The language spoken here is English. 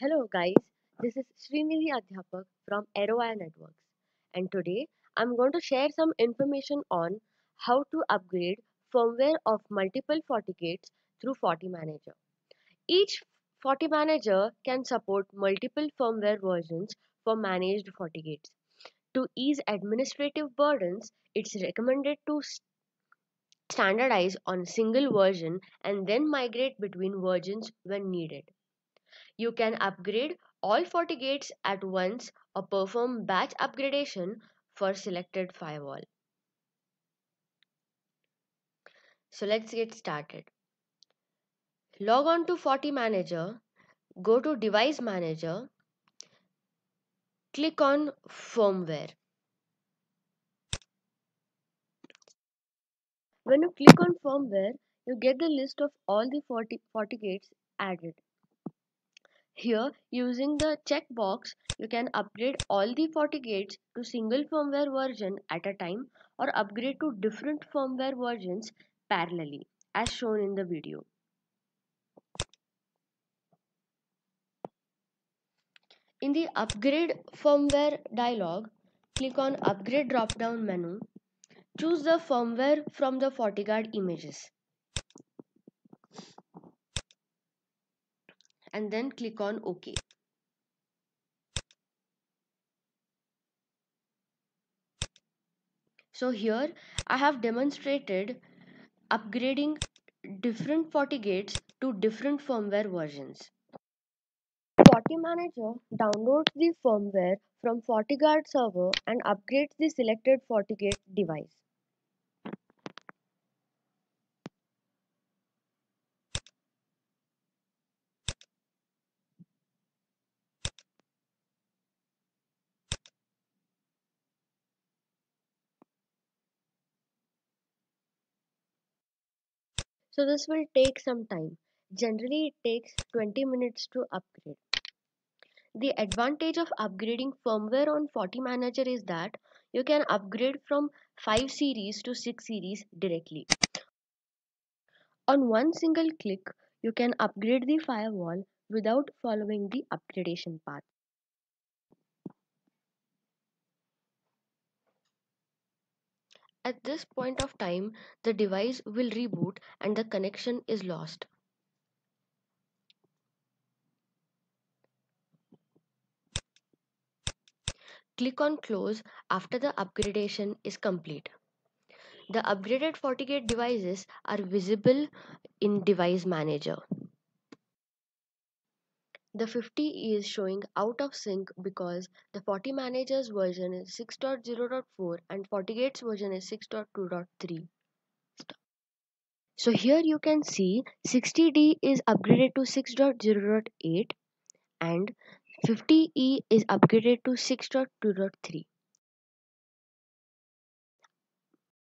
Hello guys, this is Srinidhi Adhyapak from Airowire Networks and today I'm going to share some information on how to upgrade firmware of multiple FortiGates through FortiManager. Each FortiManager can support multiple firmware versions for managed FortiGates. To ease administrative burdens, it's recommended to standardize on single version and then migrate between versions when needed. You can upgrade all FortiGates at once or perform batch upgradation for selected firewall. So let's get started. Log on to FortiManager, go to Device Manager, click on Firmware. When you click on Firmware, you get the list of all the FortiGates gates added. Here, using the checkbox, you can upgrade all the FortiGates to single firmware version at a time or upgrade to different firmware versions parallelly as shown in the video. In the upgrade firmware dialog, click on upgrade drop down menu. Choose the firmware from the FortiGuard images. And then click on OK. So here I have demonstrated upgrading different FortiGates to different firmware versions. FortiManager downloads the firmware from FortiGuard server and upgrades the selected FortiGate device. So this will take some time. Generally it takes 20 minutes to upgrade. The advantage of upgrading firmware on FortiManager is that you can upgrade from 5 series to 6 series directly. On one single click, you can upgrade the firewall without following the upgradation path. At this point of time, the device will reboot and the connection is lost. Click on close after the upgradation is complete. The upgraded FortiGate devices are visible in device manager. The 50 is showing out of sync because the FortiManager's version is 6.0.4 and FortiGate's version is 6.2.3. So here you can see 60D is upgraded to 6.0.8 and 50E is upgraded to 6.2.3.